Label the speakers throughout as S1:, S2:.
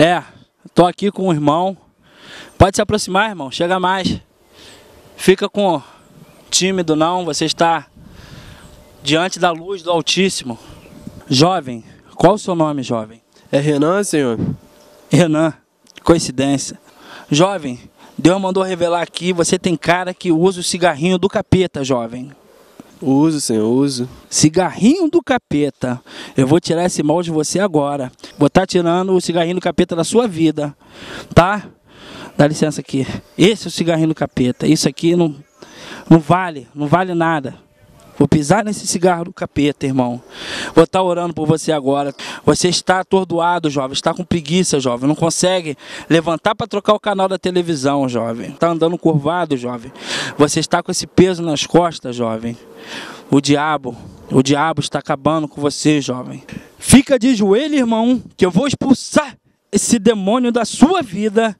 S1: É, tô aqui com o irmão. Pode se aproximar, irmão. Chega mais. Fica com tímido não, você está diante da luz do Altíssimo. Jovem, qual o seu nome, jovem?
S2: É Renan, senhor?
S1: Renan, coincidência. Jovem, Deus mandou revelar aqui, você tem cara que usa o cigarrinho do capeta, jovem.
S2: Uso, senhor, uso.
S1: Cigarrinho do capeta. Eu vou tirar esse mal de você agora. Vou estar tá tirando o cigarrinho do capeta da sua vida, tá? Dá licença aqui. Esse é o cigarrinho do capeta. Isso aqui não, não vale, não vale nada. Vou pisar nesse cigarro do capeta, irmão. Vou estar orando por você agora. Você está atordoado, jovem. Está com preguiça, jovem. Não consegue levantar para trocar o canal da televisão, jovem. Está andando curvado, jovem. Você está com esse peso nas costas, jovem. O diabo, o diabo está acabando com você, jovem. Fica de joelho, irmão, que eu vou expulsar esse demônio da sua vida.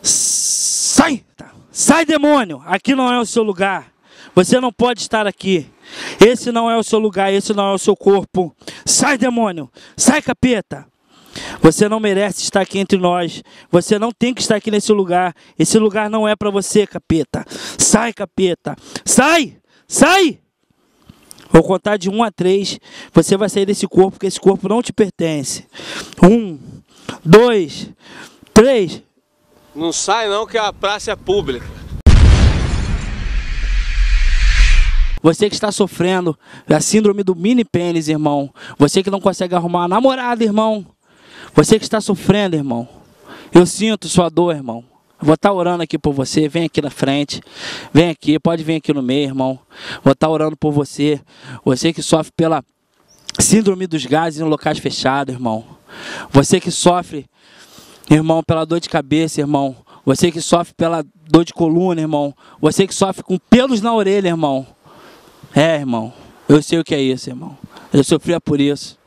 S1: Sai! Sai, demônio! Aqui não é o seu lugar. Você não pode estar aqui. Esse não é o seu lugar, esse não é o seu corpo. Sai, demônio! Sai, capeta! Você não merece estar aqui entre nós. Você não tem que estar aqui nesse lugar. Esse lugar não é para você, capeta. Sai, capeta. Sai! Sai! Vou contar de um a três. Você vai sair desse corpo, porque esse corpo não te pertence. Um, dois, três.
S2: Não sai não, que a praça é pública.
S1: Você que está sofrendo da síndrome do mini pênis, irmão. Você que não consegue arrumar uma namorada, irmão. Você que está sofrendo, irmão. Eu sinto sua dor, irmão. Vou estar orando aqui por você. Vem aqui na frente. Vem aqui, pode vir aqui no meio, irmão. Vou estar orando por você. Você que sofre pela síndrome dos gases em locais fechados, irmão. Você que sofre, irmão, pela dor de cabeça, irmão. Você que sofre pela dor de coluna, irmão. Você que sofre com pelos na orelha, irmão. É, irmão. Eu sei o que é isso, irmão. Eu sofria por isso.